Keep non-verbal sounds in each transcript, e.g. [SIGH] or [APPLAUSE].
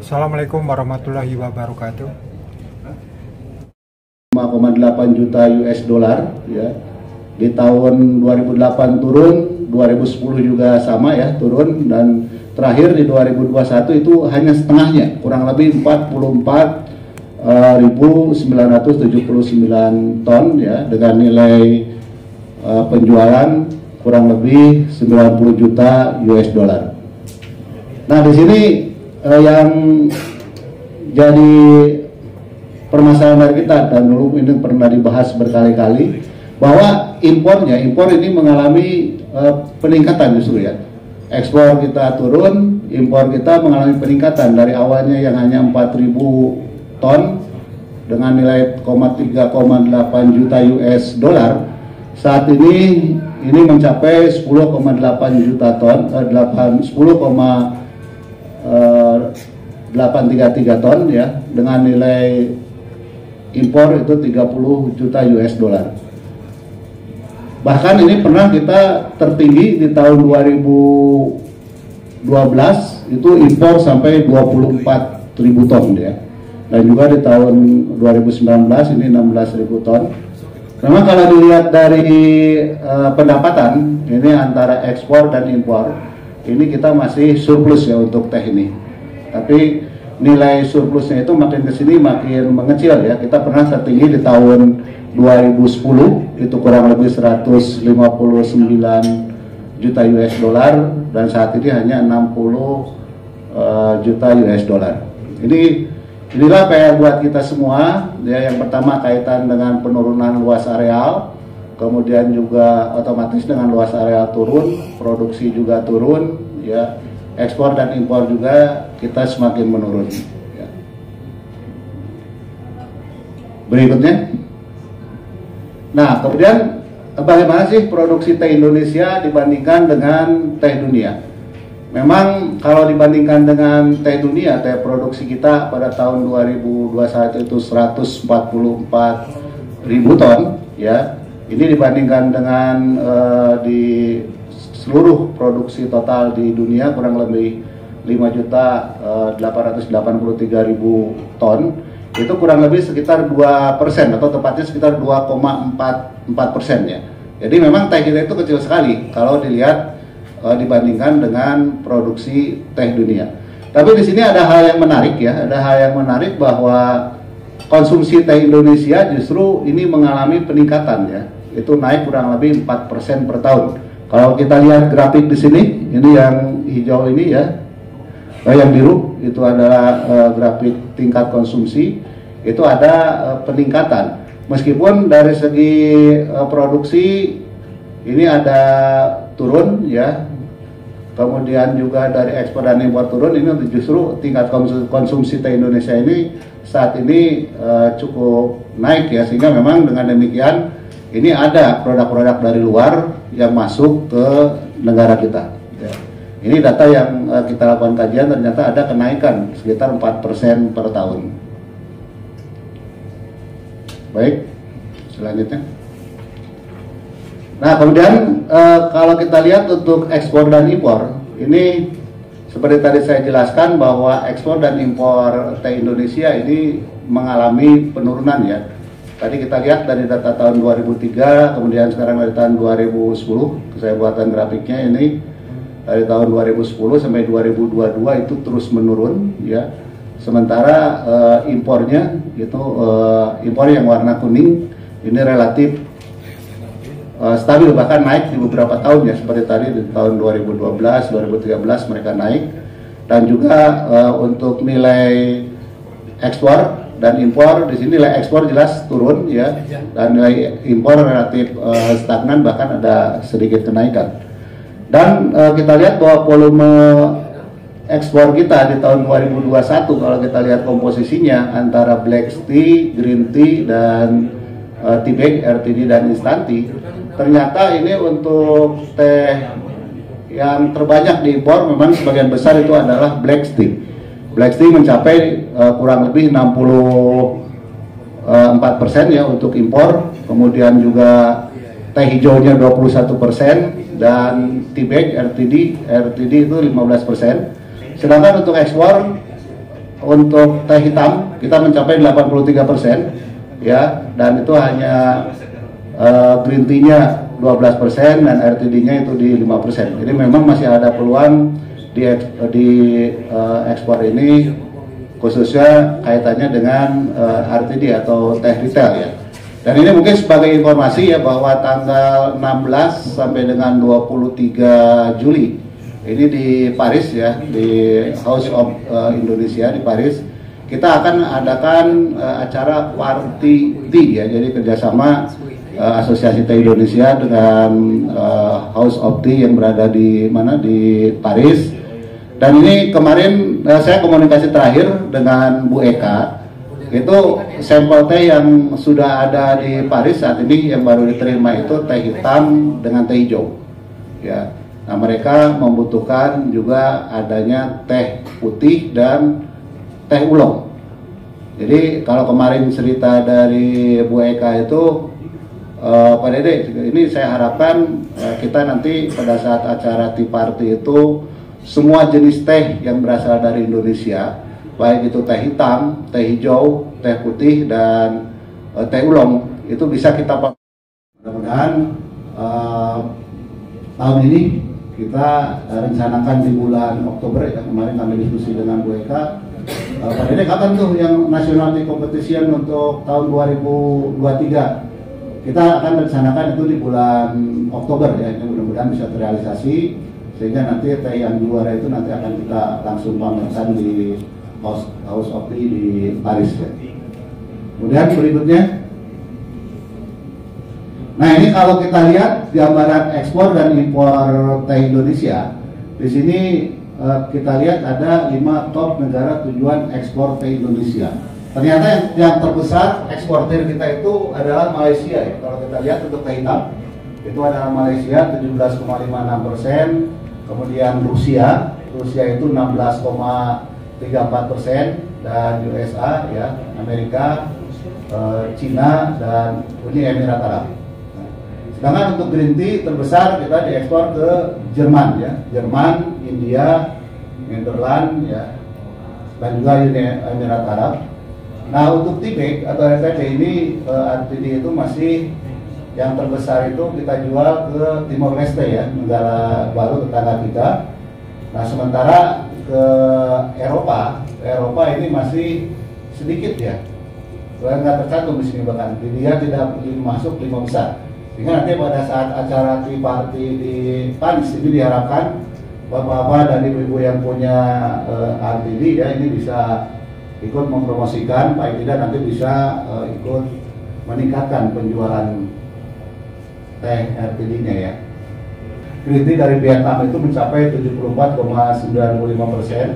Assalamualaikum warahmatullahi wabarakatuh. 5,8 juta US dollar ya. Di tahun 2008 turun, 2010 juga sama ya turun dan terakhir di 2021 itu hanya setengahnya, kurang lebih 44.979 ton ya dengan nilai uh, penjualan kurang lebih 90 juta US dollar. Nah, di sini uh, yang jadi permasalahan dari kita dan dulu ini pernah dibahas berkali-kali bahwa impornya impor ini mengalami uh, peningkatan justru ya. Ekspor kita turun impor kita mengalami peningkatan. Dari awalnya yang hanya 4000 ton dengan nilai 3,8 juta US dollar saat ini ini mencapai 10,8 juta ton eh, 8 10, 833 ton ya dengan nilai impor itu 30 juta US dollar. Bahkan ini pernah kita tertinggi di tahun 2012 itu impor sampai 24 ribu ton ya. Dan juga di tahun 2019 ini 16 ribu ton. Memang kalau dilihat dari uh, pendapatan ini antara ekspor dan impor ini kita masih surplus ya untuk teh ini. Tapi nilai surplusnya itu makin ke sini makin mengecil ya. Kita pernah tertinggi di tahun 2010 itu kurang lebih 159 juta US dollar dan saat ini hanya 60 uh, juta US dollar. Ini inilah PR buat kita semua ya yang pertama kaitan dengan penurunan luas areal kemudian juga otomatis dengan luas areal turun, produksi juga turun ya ekspor dan impor juga kita semakin menurun. Ya. Berikutnya, nah kemudian bagaimana sih produksi teh Indonesia dibandingkan dengan teh dunia? Memang kalau dibandingkan dengan teh dunia, teh produksi kita pada tahun 2021 itu 144 ribu ton, ya. Ini dibandingkan dengan uh, di seluruh produksi total di dunia kurang lebih 5 juta uh, 883 ribu ton itu kurang lebih sekitar 2 persen atau tepatnya sekitar 2,44 persen ya. Jadi memang teh kita itu kecil sekali kalau dilihat uh, dibandingkan dengan produksi teh dunia. Tapi di sini ada hal yang menarik ya, ada hal yang menarik bahwa konsumsi teh Indonesia justru ini mengalami peningkatan ya, itu naik kurang lebih 4 persen per tahun. Kalau kita lihat grafik di sini, ini yang hijau ini ya, eh, yang biru itu adalah uh, grafik tingkat konsumsi, itu ada uh, peningkatan. Meskipun dari segi uh, produksi ini ada turun ya, kemudian juga dari ekspor dan impor turun, ini justru tingkat konsumsi teh Indonesia ini saat ini uh, cukup naik ya, sehingga memang dengan demikian ini ada produk-produk dari luar yang masuk ke negara kita. Ya. Ini data yang uh, kita lakukan kajian ternyata ada kenaikan sekitar 4% per tahun. Baik, selanjutnya. Nah kemudian uh, kalau kita lihat untuk ekspor dan impor, ini seperti tadi saya jelaskan bahwa ekspor dan impor teh Indonesia ini mengalami penurunan ya Tadi kita lihat dari data tahun 2003, kemudian sekarang dari tahun 2010, saya buatan grafiknya ini dari tahun 2010 sampai 2022 itu terus menurun, ya. Sementara uh, impornya itu uh, impor yang warna kuning ini relatif uh, stabil bahkan naik di beberapa tahun ya seperti tadi di tahun 2012, 2013 mereka naik dan juga uh, untuk nilai ekspor dan impor di sini nilai ekspor jelas turun ya. Dan nilai impor relatif uh, stagnan bahkan ada sedikit kenaikan. Dan uh, kita lihat bahwa volume ekspor kita di tahun 2021 kalau kita lihat komposisinya antara black tea, green tea dan uh, tea bag, RTD dan instant tea ternyata ini untuk teh yang terbanyak diimpor memang sebagian besar itu adalah black tea Black Tea mencapai uh, kurang lebih 64 eh, persen ya untuk impor, kemudian juga teh hijaunya 21 persen dan T-bag RTD RTD itu 15 persen. Sedangkan untuk ekspor untuk teh hitam kita mencapai 83 persen ya dan itu hanya uh, green tea-nya 12 persen dan RTD-nya itu di 5 persen. Jadi memang masih ada peluang di di uh, ekspor ini khususnya kaitannya dengan uh, RTD atau teh retail ya. Dan ini mungkin sebagai informasi ya bahwa tanggal 16 sampai dengan 23 Juli ini di Paris ya di House of uh, Indonesia di Paris kita akan adakan uh, acara party tea ya. Jadi kerjasama uh, Asosiasi Teh Indonesia dengan uh, House of Tea yang berada di mana? Di Paris dan ini kemarin uh, saya komunikasi terakhir dengan Bu Eka. Itu sampel teh yang sudah ada di Paris saat ini yang baru diterima itu teh hitam dengan teh hijau. Ya. Nah mereka membutuhkan juga adanya teh putih dan teh ulong. Jadi kalau kemarin cerita dari Bu Eka itu uh, Pak Dede, ini saya harapkan uh, kita nanti pada saat acara tea party itu semua jenis teh yang berasal dari Indonesia, baik itu teh hitam, teh hijau, teh putih dan uh, teh ulong itu bisa kita pakai. Mudah-mudahan uh, tahun ini kita rencanakan di bulan Oktober ya kemarin kami diskusi dengan Bu Eka. Uh, Pak Dede kapan tuh yang national tea competition untuk tahun 2023 kita akan rencanakan itu di bulan Oktober ya ini mudah-mudahan bisa terrealisasi sehingga nanti teh yang juara itu nanti akan kita langsung pamerkan di House, of Tea di Paris ya. Kemudian berikutnya Nah ini kalau kita lihat gambaran ekspor dan impor teh Indonesia, di sini uh, kita lihat ada lima top negara tujuan ekspor teh Indonesia. Ternyata yang, yang terbesar eksportir kita itu adalah Malaysia ya. Kalau kita lihat untuk teh hitam itu adalah Malaysia 17,56 persen, kemudian Rusia, Rusia itu 16,34 persen dan USA ya Amerika, uh, Cina dan Uni Emirat Arab. Sedangkan untuk green tea terbesar kita diekspor ke Jerman ya, Jerman, India, Netherlands ya, dan juga Uni Emirat Arab. Nah untuk tea atau RTD ini eh, RTD itu masih yang terbesar itu kita jual ke Timor Leste ya, negara baru tetangga kita. Nah sementara ke Eropa, ke Eropa ini masih sedikit ya, nggak tercantum di sini bahkan dia tidak masuk lima besar. Sehingga nanti pada saat acara tea party di Paris ini diharapkan bapak-bapak dan ibu-ibu yang punya uh, eh, RTD ya ini bisa ikut mempromosikan, paling tidak nanti bisa uh, ikut meningkatkan penjualan teh RTD-nya ya. Kritik dari Vietnam itu mencapai 74,95 persen,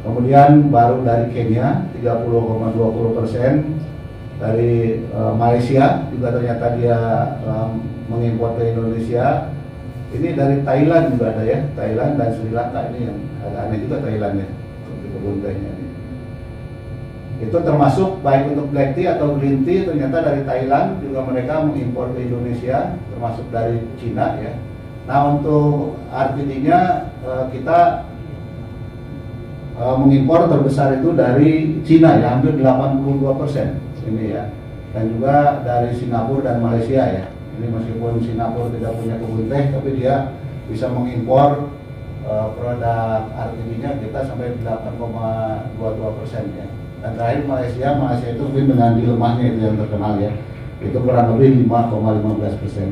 kemudian baru dari Kenya 30,20 persen, dari uh, Malaysia juga ternyata dia um, mengimpor ke Indonesia. Ini dari Thailand juga ada ya Thailand dan Sri Lanka ini yang agak aneh juga Thailand ya kebun tehnya ini itu termasuk baik untuk black tea atau green tea ternyata dari Thailand juga mereka mengimpor ke Indonesia termasuk dari Cina ya. Nah untuk RTD-nya uh, kita uh, mengimpor terbesar itu dari Cina ya hampir 82 persen ini ya. Dan juga dari Singapura dan Malaysia ya. Ini meskipun Singapura tidak punya kebun teh tapi dia bisa mengimpor uh, produk RTD-nya kita sampai 8,22 persen ya dan terakhir Malaysia Malaysia itu mungkin dengan di lemahnya itu yang terkenal ya itu kurang lebih 5,15 persen.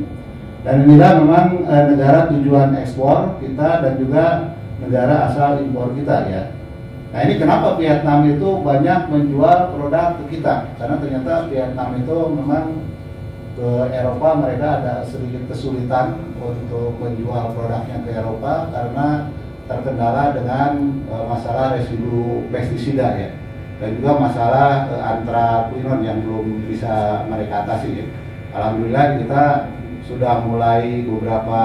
Dan inilah memang uh, negara tujuan ekspor kita dan juga negara asal impor kita ya. Nah ini kenapa Vietnam itu banyak menjual produk ke kita? Karena ternyata Vietnam itu memang ke Eropa mereka ada sedikit kesulitan untuk menjual produknya ke Eropa karena terkendala dengan e, masalah residu pestisida ya dan juga masalah e, antraquinon yang belum bisa mereka atasi ya. Alhamdulillah kita sudah mulai beberapa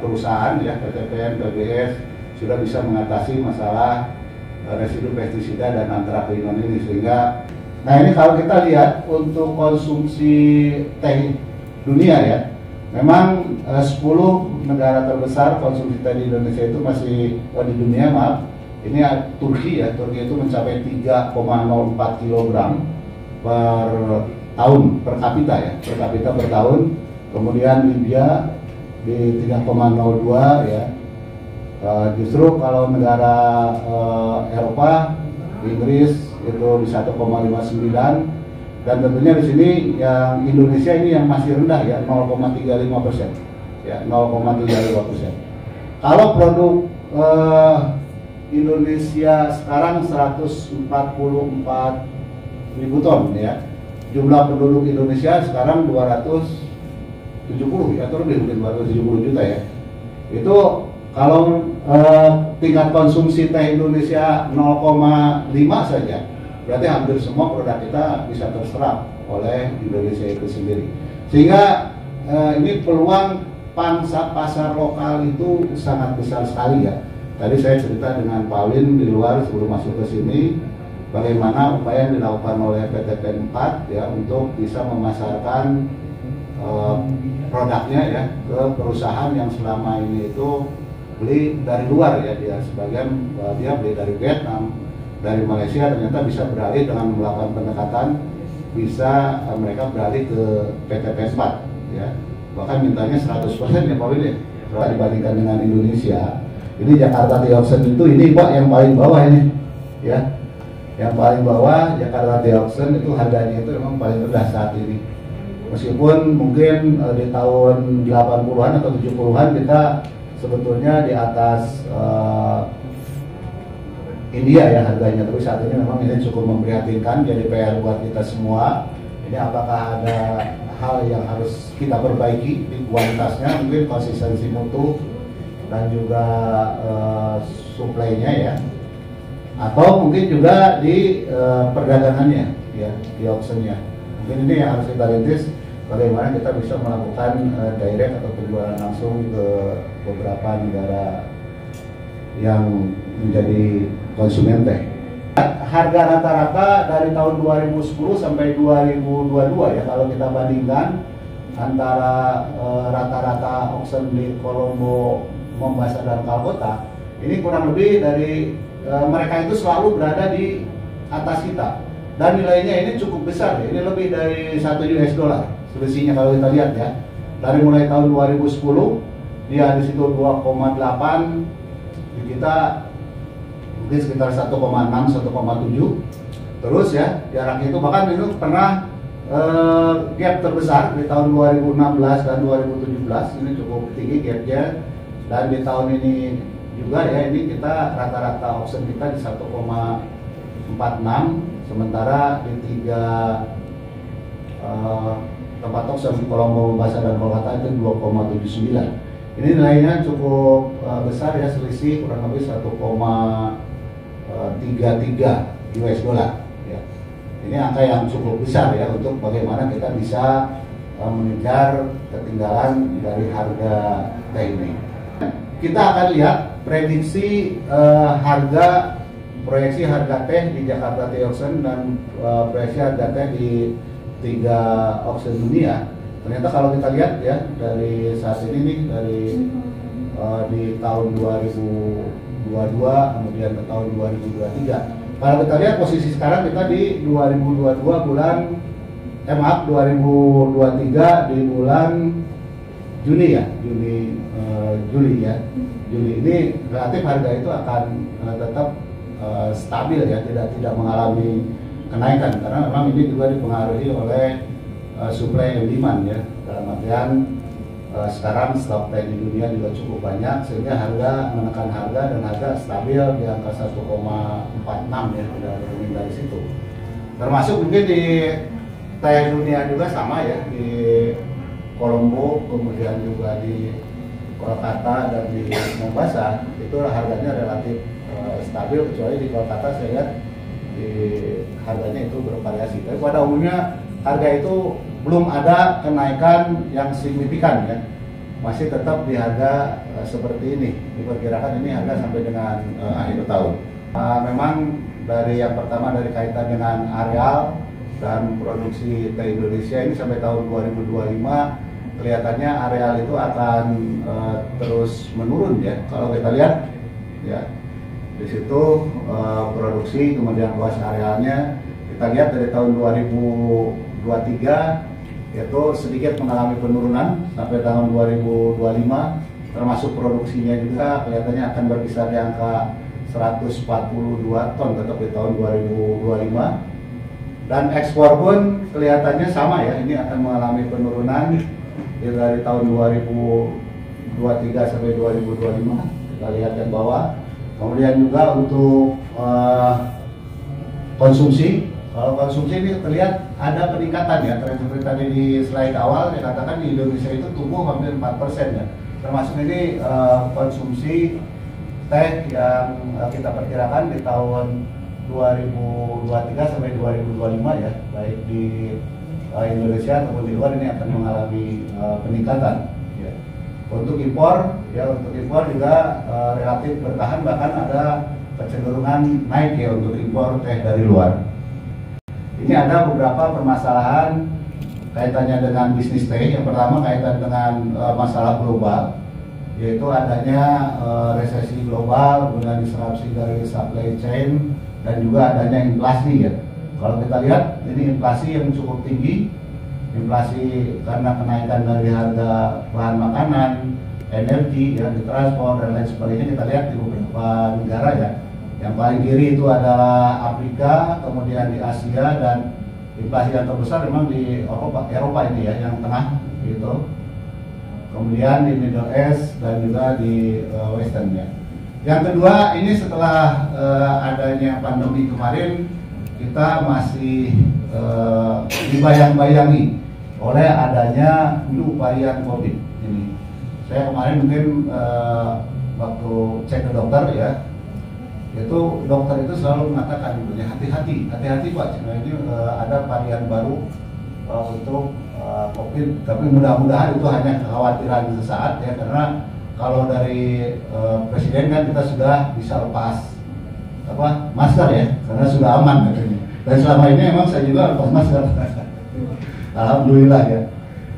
perusahaan ya PTPN, PBS sudah bisa mengatasi masalah residu pestisida dan antraquinon ini sehingga nah ini kalau kita lihat untuk konsumsi teh dunia ya memang eh, 10 negara terbesar konsumsi teh di Indonesia itu masih oh, di dunia maaf ini Turki ya, Turki itu mencapai 3,04 kg per tahun per kapita ya, per kapita per tahun. Kemudian Libya di 3,02 ya. Uh, justru kalau negara uh, Eropa, Inggris itu di 1,59 dan tentunya di sini yang Indonesia ini yang masih rendah ya 0,35 persen ya 0,35 persen. Kalau produk uh, Indonesia sekarang 144 ribu ton ya. Jumlah penduduk Indonesia sekarang 270 ya atau lebih mungkin 270 juta ya. Itu kalau eh, tingkat konsumsi teh Indonesia 0,5 saja berarti hampir semua produk kita bisa terserap oleh Indonesia itu sendiri. Sehingga eh, ini peluang pangsa pasar lokal itu sangat besar sekali ya tadi saya cerita dengan Paulin di luar sebelum masuk ke sini bagaimana upaya yang dilakukan oleh PT 4 ya untuk bisa memasarkan uh, produknya ya ke perusahaan yang selama ini itu beli dari luar ya dia sebagian uh, dia beli dari Vietnam dari Malaysia ternyata bisa beralih dengan melakukan pendekatan bisa uh, mereka beralih ke PT 4 ya. Bahkan mintanya 100% ya Pak ya dibandingkan dengan Indonesia ini Jakarta Dioxin itu ini Pak yang paling bawah ini. Ya yang paling bawah Jakarta Auction itu harganya itu memang paling rendah saat ini. Meskipun mungkin uh, di tahun 80-an atau 70-an kita sebetulnya di atas uh, India ya harganya. Tapi saat ini memang ini cukup memprihatinkan jadi PR buat kita semua. Ini apakah ada hal yang harus kita perbaiki di kualitasnya? Mungkin konsistensi mutu dan juga uh, suplainya ya. Atau mungkin juga di uh, perdagangannya ya di auctionnya. Mungkin ini yang harus kita rintis bagaimana kita bisa melakukan uh, direct atau penjualan langsung ke beberapa negara yang menjadi konsumen teh. Harga rata-rata dari tahun 2010 sampai 2022 ya kalau kita bandingkan antara rata-rata uh, auction di Kolombo, Mombasa dan Kalkota ini kurang lebih dari e, mereka itu selalu berada di atas kita. Dan nilainya ini cukup besar ya. ini lebih dari satu US dollar selisihnya kalau kita lihat ya. Dari mulai tahun 2010 dia di situ 2,8 di kita mungkin sekitar 1,6 1,7 terus ya jarak itu bahkan itu pernah eh, gap terbesar di tahun 2016 dan 2017 ini cukup tinggi gapnya dan di tahun ini juga ya ini kita rata-rata option kita di 1,46 sementara di tiga uh, tempat di Kolombo, Bahasa dan Kolkata itu 2,79 ini nilainya cukup uh, besar ya selisih kurang lebih 1,33 eh, US dollar ya. ini angka yang cukup besar ya untuk bagaimana kita bisa uh, mengejar ketinggalan dari harga teh kita akan lihat prediksi uh, harga proyeksi harga teh di Jakarta Auction dan uh, proyeksi harga teh di tiga auction dunia ternyata kalau kita lihat ya dari saat ini nih dari uh, di tahun 2022 kemudian ke tahun 2023 kalau kita lihat posisi sekarang kita di 2022 bulan eh maaf 2023 di bulan Juni ya Juni uh, Juli ya. Juli ini relatif harga itu akan uh, tetap uh, stabil ya tidak tidak mengalami kenaikan. Karena memang ini juga dipengaruhi oleh uh, supply and demand ya. Dalam artian uh, sekarang stok teh di dunia juga cukup banyak sehingga harga menekan harga dan harga stabil di angka 1,46 ya tidak dari situ. Termasuk mungkin di teh dunia juga sama ya di Kolombo, kemudian juga di Kolkata dan di Mombasa itu harganya relatif uh, stabil kecuali di Kolkata saya lihat di harganya itu bervariasi. Tapi pada umumnya harga itu belum ada kenaikan yang signifikan ya. Masih tetap di harga uh, seperti ini. Diperkirakan ini harga sampai dengan uh, akhir tahun. Uh, memang dari yang pertama dari kaitan dengan areal dan produksi teh Indonesia ini sampai tahun 2025 kelihatannya areal itu akan uh, terus menurun ya. Kalau kita lihat ya Di situ uh, produksi kemudian luas arealnya kita lihat dari tahun 2023 itu sedikit mengalami penurunan sampai tahun 2025 termasuk produksinya juga kelihatannya akan berkisar di angka 142 ton tetap di tahun 2025 dan ekspor pun kelihatannya sama ya ini akan mengalami penurunan dari tahun 2023 sampai 2025 kita lihat yang bawah. Kemudian juga untuk uh, konsumsi. Kalau konsumsi ini terlihat ada peningkatan ya. Seperti tadi di slide awal katakan di Indonesia itu tumbuh hampir 4% ya. Termasuk ini uh, konsumsi teh yang uh, kita perkirakan di tahun 2023 sampai 2025 ya. Baik di uh, Indonesia ataupun di luar ini akan mengalami uh, peningkatan ya. untuk impor ya untuk impor juga uh, relatif bertahan bahkan ada kecenderungan naik ya untuk impor teh dari luar ini ada beberapa permasalahan kaitannya dengan bisnis teh. Yang pertama kaitan dengan uh, masalah global, yaitu adanya uh, resesi global, kemudian disrupsi dari supply chain, dan juga adanya inflasi ya. Kalau kita lihat ini inflasi yang cukup tinggi, inflasi karena kenaikan dari harga bahan makanan, energi, ya, di transport dan lain sebagainya kita lihat di beberapa negara ya yang paling kiri itu adalah Afrika, kemudian di Asia dan inflasi yang terbesar memang di Eropa, Eropa ini ya, yang tengah gitu. Kemudian di Middle East dan juga di uh, Western ya. Yang kedua ini setelah uh, adanya pandemi kemarin kita masih uh, dibayang-bayangi oleh adanya upaya COVID ini. Saya kemarin mungkin uh, waktu cek ke dokter ya, itu dokter itu selalu mengatakan ya hati-hati hati-hati pak Cina ini uh, ada varian baru uh, untuk uh, covid tapi mudah-mudahan itu hanya kekhawatiran sesaat ya karena kalau dari uh, presiden kan kita sudah bisa lepas apa masker ya karena sudah aman katanya. Dan selama ini emang saya juga lepas masker. [LAUGHS] Alhamdulillah ya.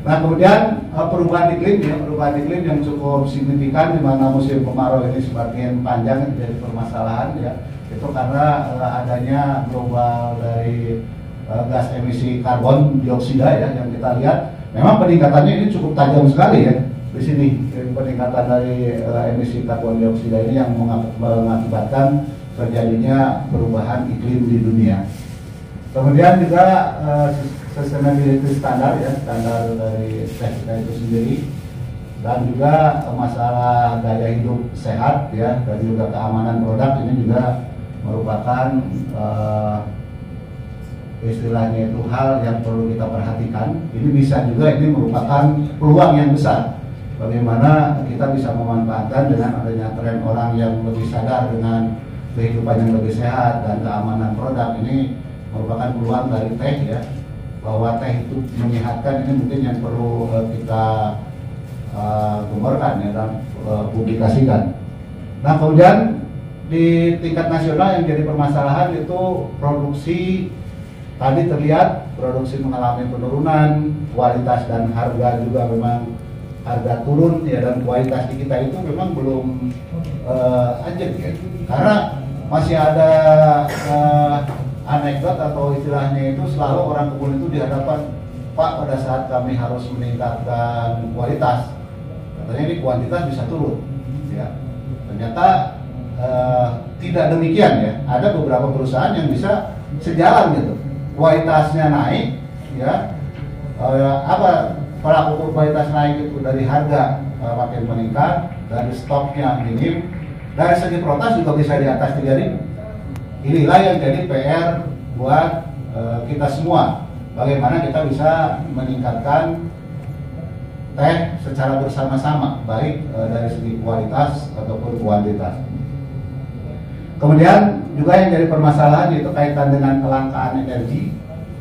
Nah kemudian eh, perubahan iklim ya perubahan iklim yang cukup signifikan di mana musim kemarau ini semakin panjang menjadi permasalahan ya. Itu karena uh, adanya global dari uh, gas emisi karbon dioksida ya yang kita lihat. Memang peningkatannya ini cukup tajam sekali ya di sini. Peningkatan dari uh, emisi karbon dioksida ini yang mengakibatkan terjadinya perubahan iklim di dunia. Kemudian juga uh, sustainability standar ya standar dari kita itu sendiri dan juga masalah gaya hidup sehat ya dan juga keamanan produk ini juga merupakan uh, istilahnya itu hal yang perlu kita perhatikan ini bisa juga ini merupakan peluang yang besar bagaimana kita bisa memanfaatkan dengan adanya tren orang yang lebih sadar dengan kehidupan yang lebih sehat dan keamanan produk ini merupakan peluang dari teh ya bahwa teh itu menyehatkan ini mungkin yang perlu uh, kita uh, ya dan uh, publikasikan. Nah kemudian di tingkat nasional yang jadi permasalahan itu produksi tadi terlihat produksi mengalami penurunan, kualitas dan harga juga memang harga turun ya dan kualitas di kita itu memang belum uh, anjir ya karena masih ada uh, anekdot atau istilahnya itu selalu orang kebun itu dihadapan Pak pada saat kami harus meningkatkan kualitas. Katanya ini kuantitas bisa turun ya. Ternyata eh, tidak demikian ya. Ada beberapa perusahaan yang bisa sejalan gitu. Kualitasnya naik ya. Eh, apa para ukur kualitas naik itu dari harga eh, makin meningkat dari stoknya minim dari segi protes juga bisa di atas 3000 inilah yang jadi PR buat uh, kita semua. Bagaimana kita bisa meningkatkan teh secara bersama-sama baik uh, dari segi kualitas ataupun kuantitas. Kemudian juga yang jadi permasalahan yaitu kaitan dengan kelangkaan energi.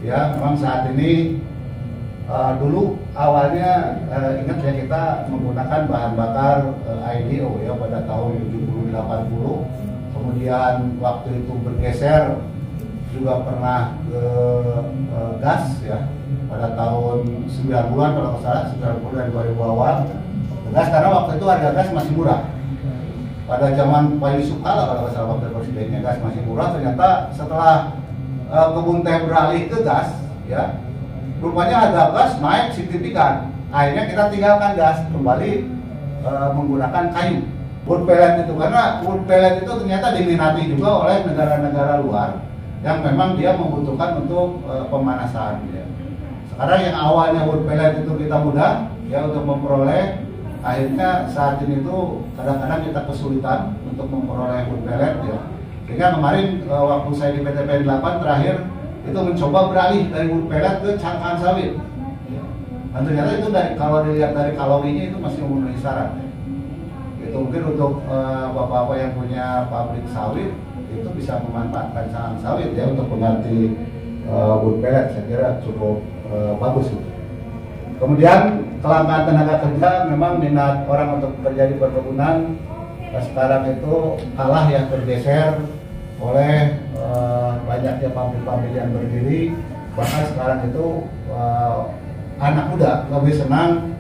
Ya memang saat ini uh, dulu awalnya uh, ingat ya kita menggunakan bahan bakar uh, IDO ya pada tahun 70 80 kemudian waktu itu bergeser juga pernah ke, ke gas ya pada tahun 90-an kalau nggak salah 90 dan 2000 awal. Gas karena waktu itu harga gas masih murah. Pada zaman Pak Yusuf Kala kalau nggak salah wakil presidennya gas masih murah ternyata setelah uh, kebun teh beralih ke gas ya rupanya harga gas naik signifikan. Akhirnya kita tinggalkan gas kembali uh, menggunakan kayu. Wood pellet itu karena wood pellet itu ternyata diminati juga oleh negara-negara luar yang memang dia membutuhkan untuk uh, pemanasan ya. sekarang yang awalnya wood pellet itu kita mudah ya untuk memperoleh akhirnya saat ini itu kadang-kadang kita kesulitan untuk memperoleh wood pellet ya. Sehingga kemarin uh, waktu saya di PTPN 8 terakhir itu mencoba beralih dari wood pellet ke cangkang sawit. Dan ternyata itu dari kalau dilihat dari kalorinya itu masih memenuhi syarat. Itu mungkin untuk uh, bapak-bapak yang punya pabrik sawit itu bisa memanfaatkan cangkang sawit ya untuk mengganti uh, saya kira cukup uh, bagus itu. Kemudian kelangkaan tenaga kerja memang minat orang untuk bekerja di perkebunan sekarang itu kalah yang bergeser oleh uh, banyaknya pabrik-pabrik yang berdiri. Bahkan sekarang itu uh, anak muda lebih senang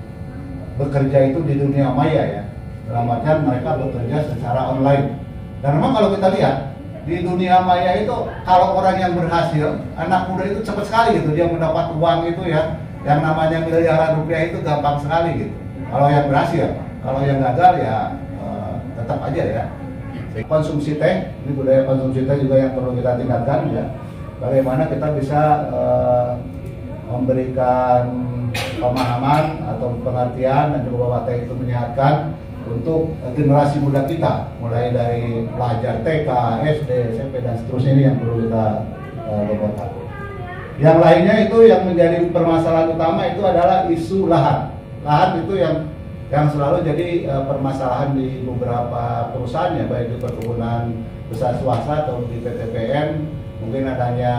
bekerja itu di dunia maya ya. Dalam artian mereka bekerja secara online. Dan memang kalau kita lihat di dunia maya itu kalau orang yang berhasil anak muda itu cepat sekali gitu. Dia mendapat uang itu ya. Yang namanya miliaran rupiah itu gampang sekali gitu. Kalau yang berhasil kalau yang gagal ya uh, tetap aja ya konsumsi teh ini budaya konsumsi teh juga yang perlu kita tingkatkan ya bagaimana kita bisa uh, memberikan pemahaman atau pengertian dan juga bahwa teh itu menyehatkan untuk generasi muda kita mulai dari pelajar TK, SD, SMP dan seterusnya ini yang perlu kita uh, yang lainnya itu yang menjadi permasalahan utama itu adalah isu lahan. Lahan itu yang yang selalu jadi uh, permasalahan di beberapa perusahaan ya baik di perkebunan besar swasta atau di PTPN mungkin adanya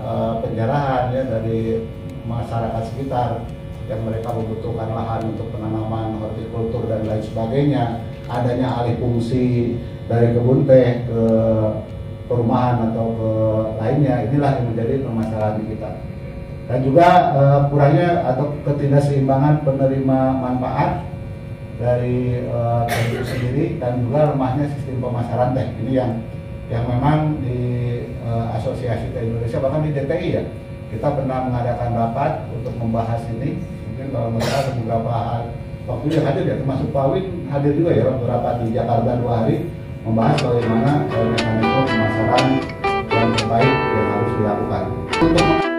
uh, penjarahan ya dari masyarakat sekitar yang mereka membutuhkan lahan untuk penanaman hortikultur dan lain sebagainya. Adanya alih fungsi dari kebun teh ke perumahan atau ke lainnya inilah yang menjadi permasalahan di kita. Dan juga uh, kurangnya atau ketidakseimbangan penerima manfaat dari uh, sendiri dan juga lemahnya sistem pemasaran teh. Ini yang yang memang di uh, Asosiasi Teh Indonesia bahkan di DTI ya. Kita pernah mengadakan rapat untuk membahas ini. Mungkin kalau mereka ada beberapa waktu yang hadir ya termasuk Pak Win hadir juga ya beberapa di Jakarta dua hari membahas bagaimana mekanisme pemasaran yang terbaik yang harus dilakukan. Untuk